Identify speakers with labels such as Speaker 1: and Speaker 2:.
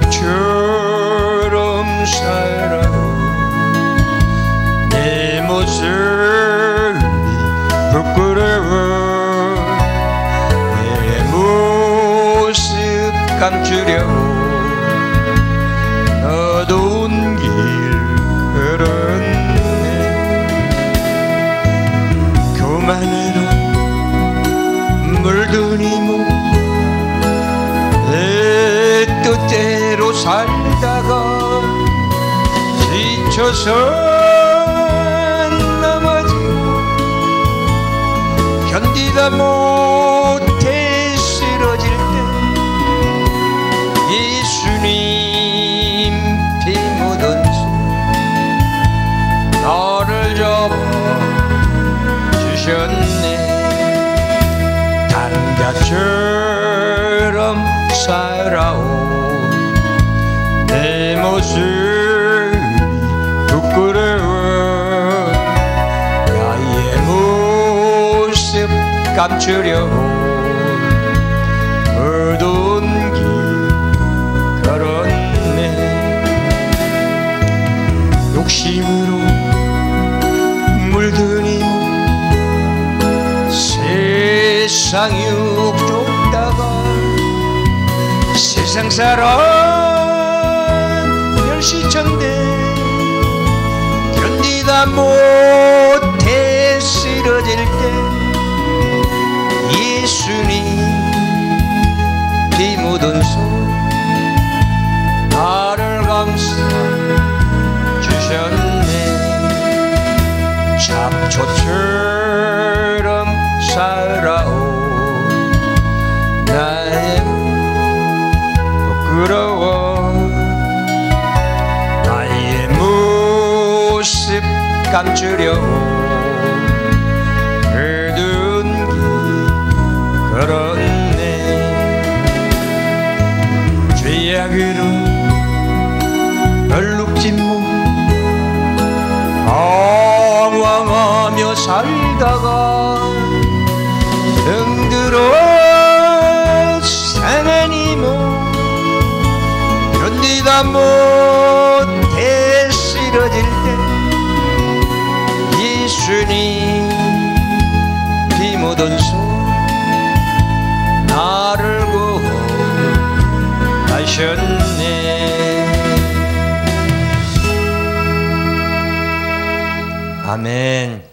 Speaker 1: 남자처럼 살아 내 모습이 부끄러워 내 모습 감추려고 어두운 길 걸었네. 교만으로 물든 이 살다가 지쳐서 넘어지고 견디다 못해 쓰러질 때 예수님 피 묻은 손 나를 잡아 주셨네. 남자처 감추려고 어두운 길 걸었네. 욕심으로 이몸 세상 욕쫓다가 세상 사람 멸시천대 견디다 못 감추려고 어두운 길 걸었네. 죄악으로 얼룩진 몸. 방황하며 살다가 등들어 상한 이몸 견디다 못해 예수님 피 묻은 손 나를 구하셨네. 아멘